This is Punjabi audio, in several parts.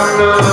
no.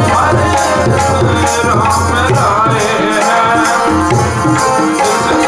ਹਰੇ ਰਾਮ ਰਾਏ ਹੈ